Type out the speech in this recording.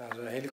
Ja, dat is een hele